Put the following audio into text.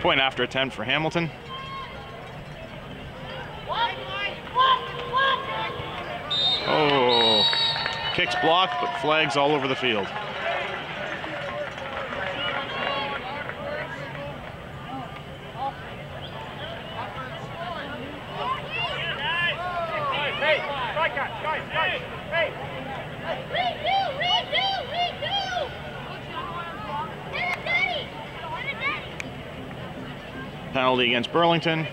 Point after attempt for Hamilton. Oh, kicks blocked, but flags all over the field. Penalty against Burlington.